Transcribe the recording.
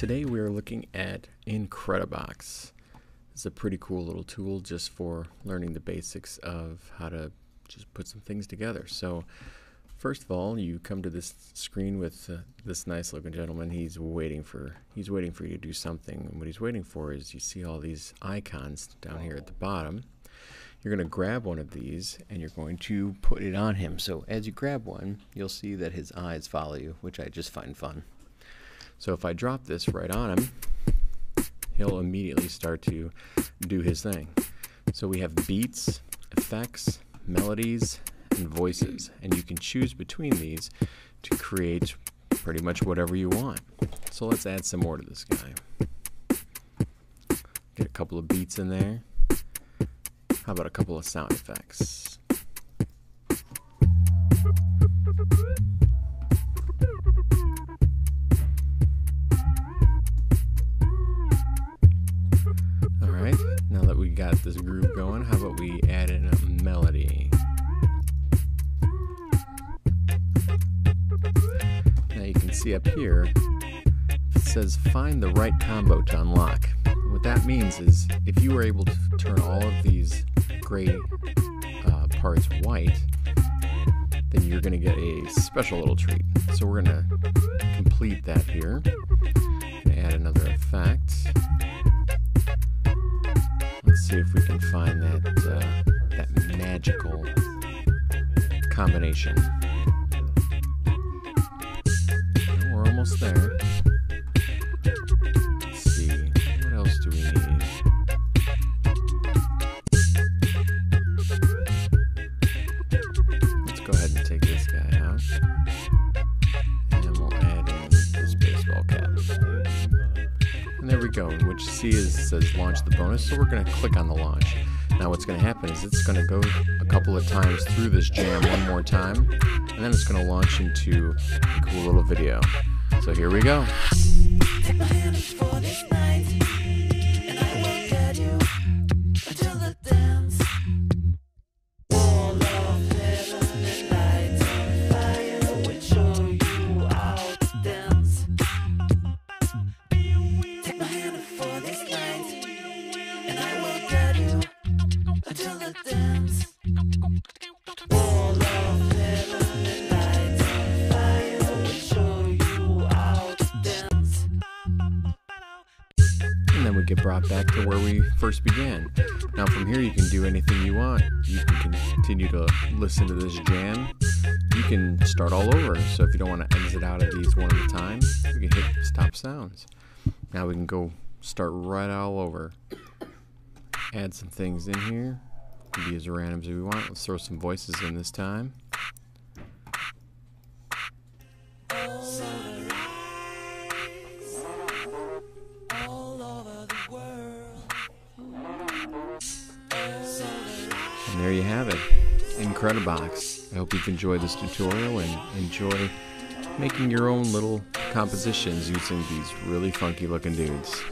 Today we are looking at Incredibox. It's a pretty cool little tool just for learning the basics of how to just put some things together. So first of all, you come to this screen with uh, this nice looking gentleman. He's waiting for he's waiting for you to do something. And what he's waiting for is you see all these icons down here at the bottom. You're going to grab one of these and you're going to put it on him. So as you grab one, you'll see that his eyes follow you, which I just find fun. So if I drop this right on him, he'll immediately start to do his thing. So we have beats, effects, melodies, and voices, and you can choose between these to create pretty much whatever you want. So let's add some more to this guy. Get a couple of beats in there. How about a couple of sound effects? Got this groove going, how about we add in a melody? Now you can see up here, it says find the right combo to unlock. What that means is if you were able to turn all of these gray uh, parts white, then you're going to get a special little treat. So we're going to complete that here. And add another effect see if we can find that uh, that magical combination. We're almost there. And there we go. What you see is says launch the bonus. So we're going to click on the launch. Now what's going to happen is it's going to go a couple of times through this jam one more time. And then it's going to launch into a cool little video. So here we go. Then we get brought back to where we first began. Now from here you can do anything you want. You can continue to listen to this jam. You can start all over. So if you don't want to exit out of these one at a time, you can hit stop sounds. Now we can go start right all over. Add some things in here. Be as random as we want. Let's throw some voices in this time. There you have it, Incredibox. I hope you've enjoyed this tutorial and enjoy making your own little compositions using these really funky looking dudes.